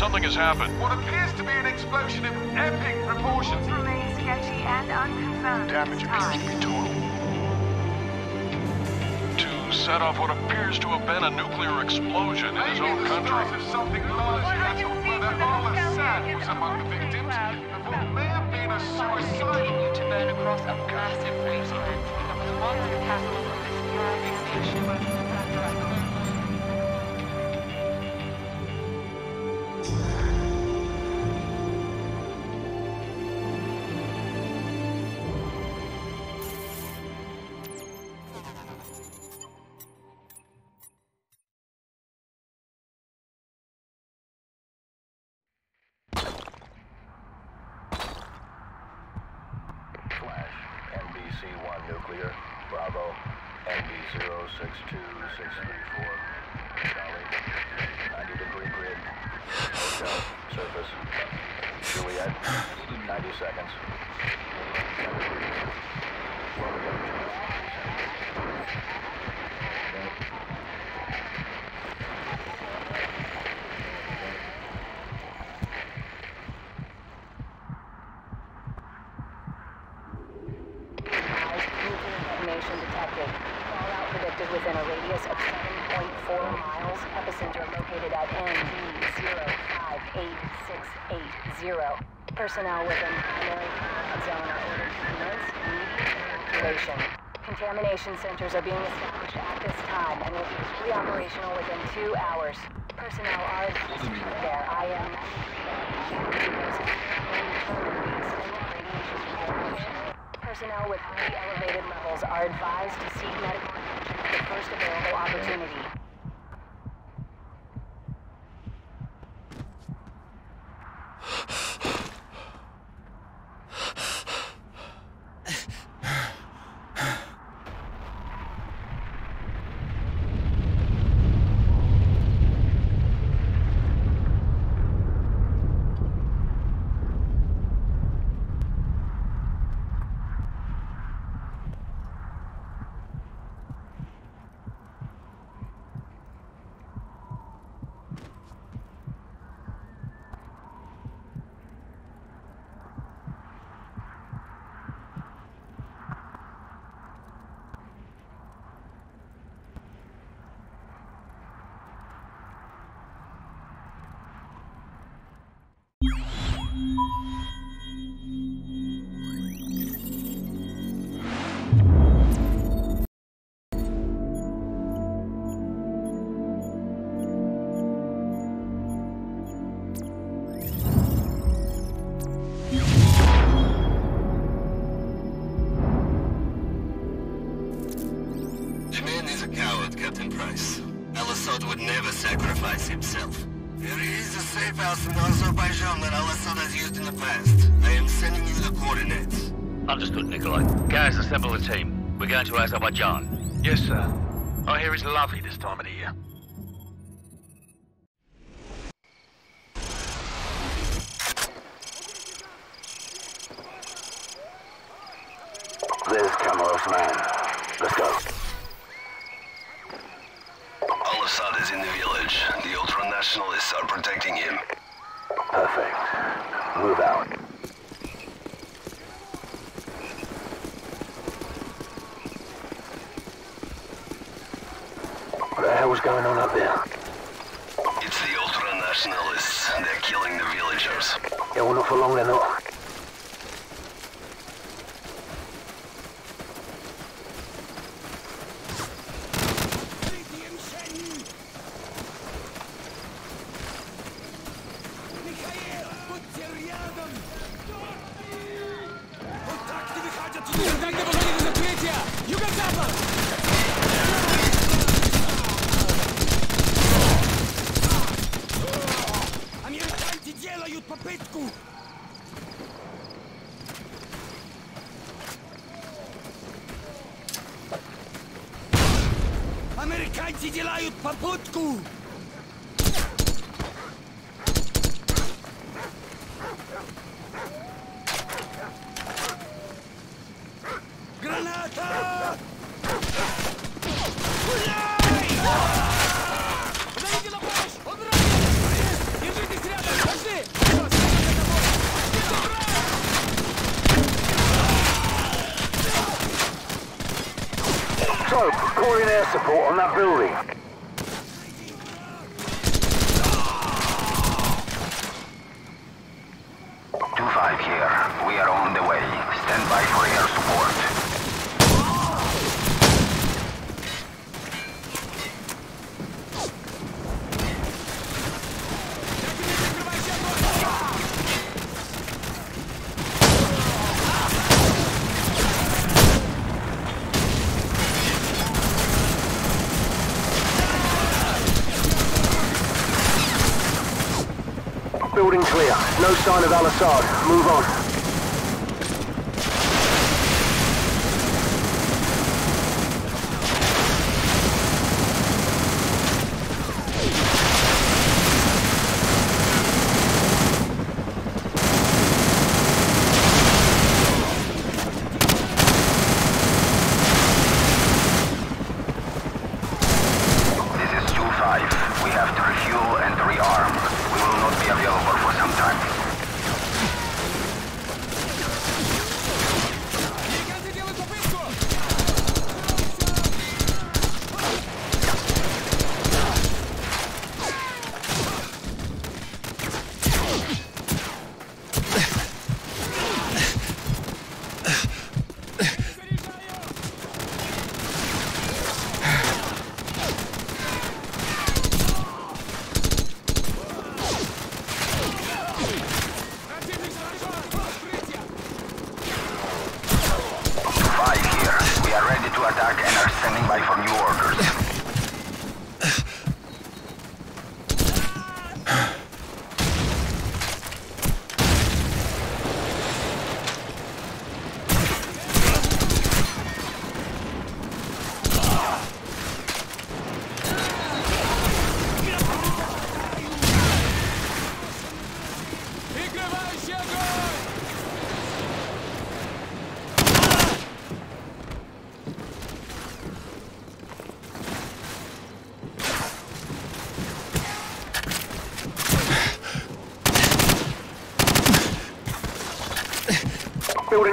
something has happened. What appears to be an explosion of epic proportions. Remains sketchy and unconfirmed. Damage appears to be total. To set off what appears to have been a nuclear explosion in his Maybe own the country. start of something larger. That's all brother Al-Asad was among the victims. Of what may have been a suicide. continue to burn across a massive wasteland that was once the capital of this thriving nation nuclear, Bravo, NB062634, Charlie, 90 degree grid, hotel, surface, Juliet, 90 seconds. Detonation Contamination centers are being established at this time and will be fully operational within two hours. Personnel are advised to their IM Personnel with highly elevated levels are advised to seek medical attention at the first available opportunity. In Azerbaijan that Al-Asad has used in the past. I am sending you the coordinates. Understood, Nikolai. Guys, assemble the team. We're going to Azerbaijan. Yes, sir. I hear it's lovely this time of the year. There's Kamarov's man. Let's go. Al-Asad is in the village. The ultra-nationalists are protecting him. Perfect. Move out. What the hell's going on up there? It's the ultra-nationalists. They're killing the villagers. Yeah, well, not for long, they're not. support on that building. no sign of Al-Asad. Move on.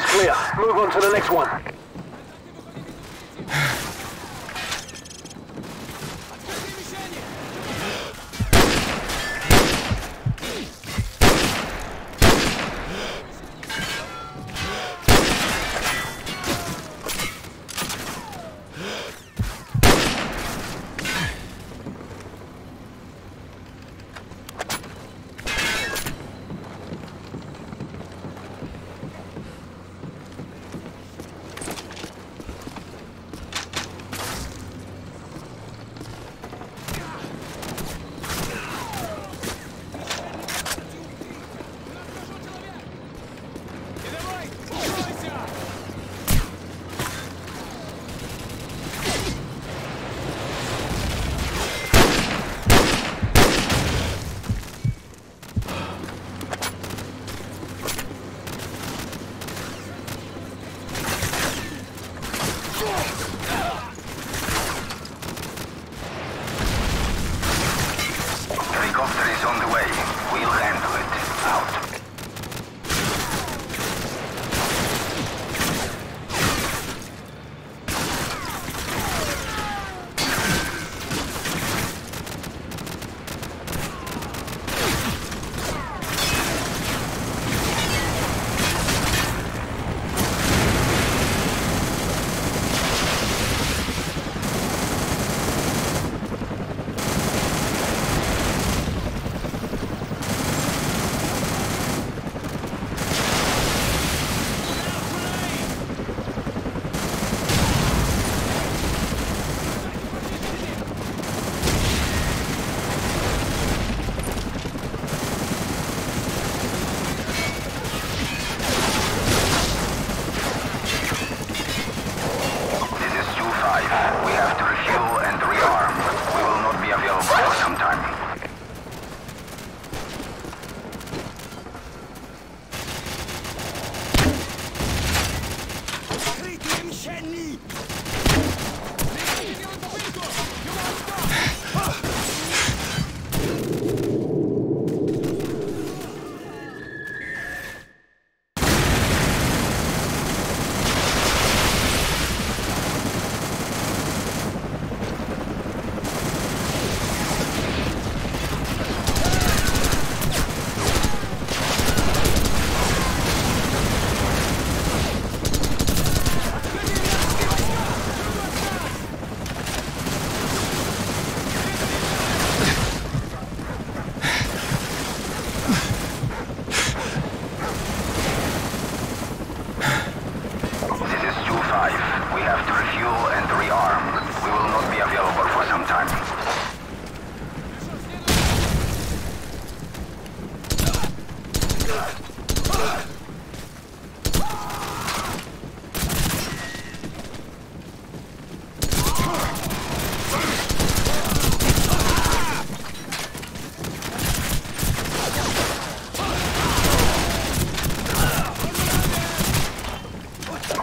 is clear. Move on to the next one.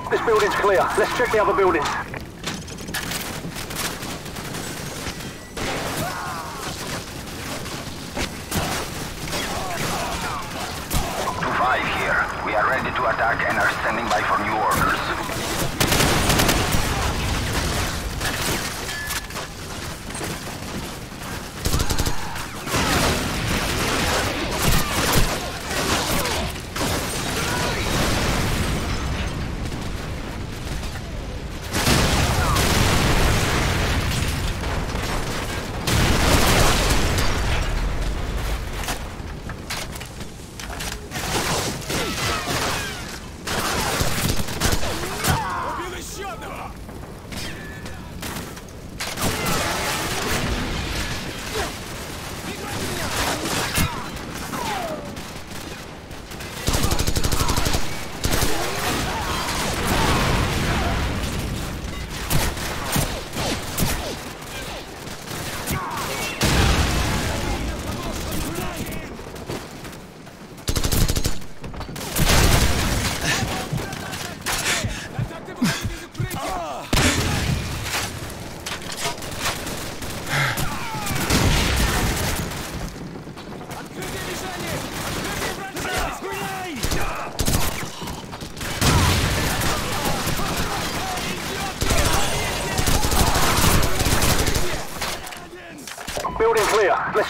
This building's clear. Let's check the other buildings. Two five here. We are ready to attack and are standing by for new orders.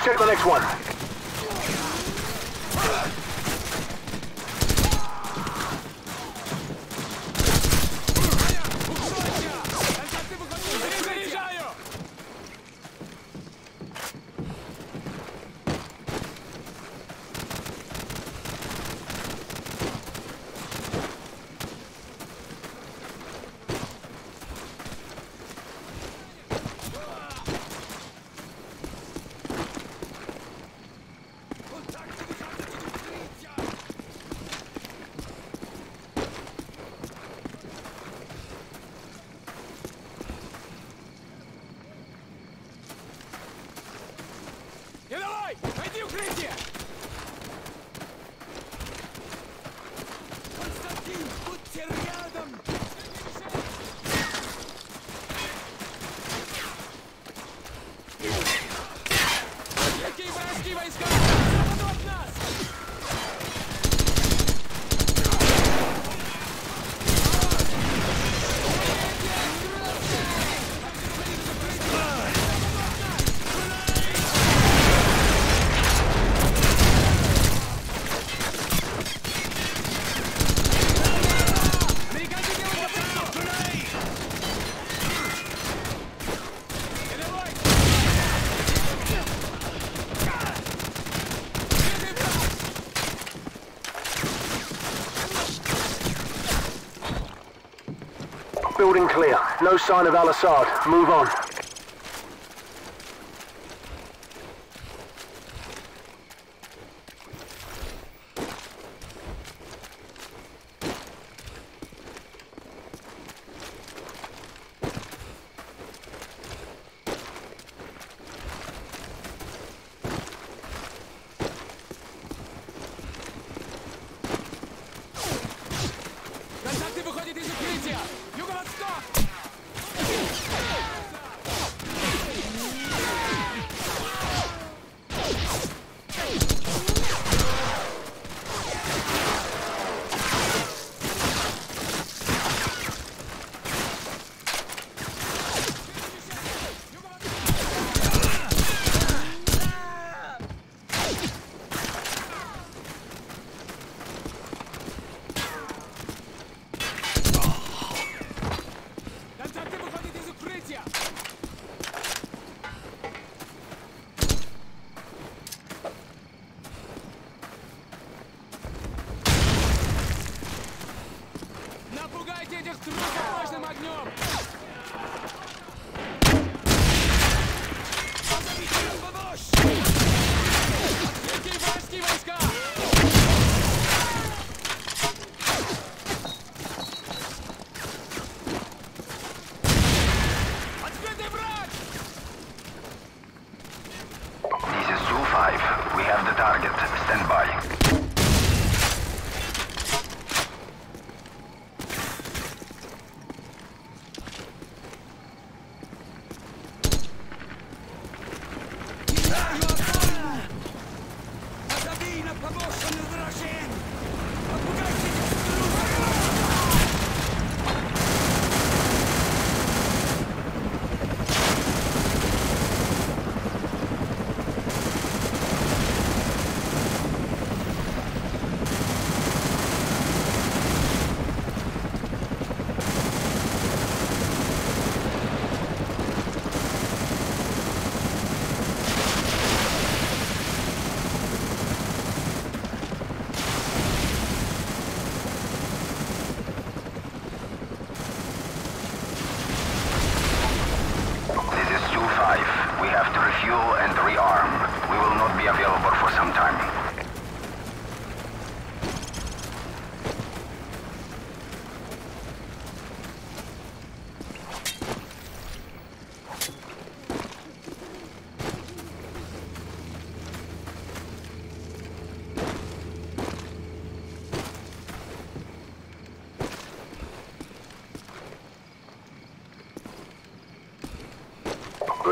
Check the next one. Building clear. No sign of Al-Asad. Move on.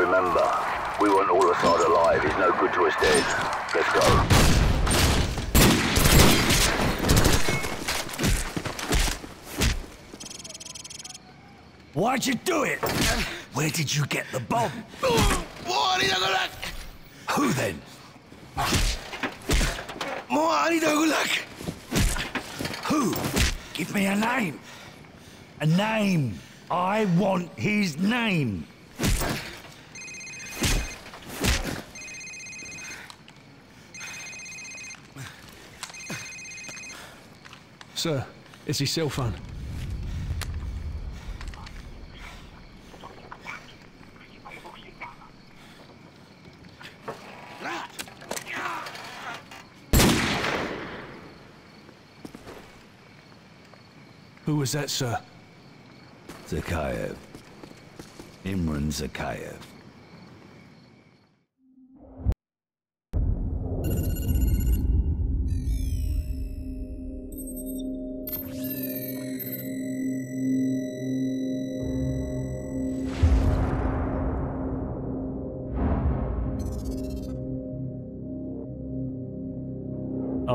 Remember, we want Al-Asad alive. He's no good to us dead. Let's go. Why'd you do it? Where did you get the bomb? Who then? Who? Give me a name. A name. I want his name. Sir, it's his cell phone. Who was that, sir? Zakhaev. Imran Zakhaev.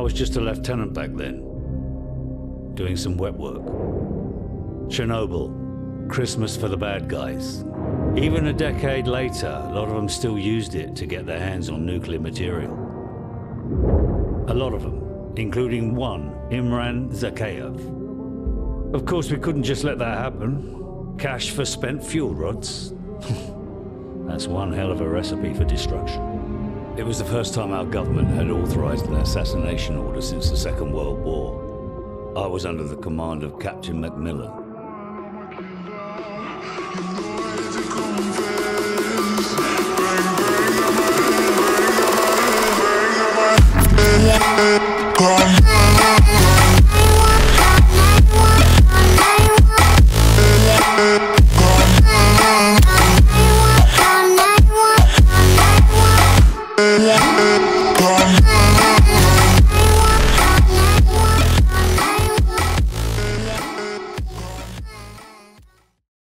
Was just a lieutenant back then, doing some wet work. Chernobyl, Christmas for the bad guys. Even a decade later, a lot of them still used it to get their hands on nuclear material. A lot of them, including one, Imran Zakhaev. Of course, we couldn't just let that happen. Cash for spent fuel rods. That's one hell of a recipe for destruction. It was the first time our government had authorized an assassination order since the Second World War. I was under the command of Captain Macmillan.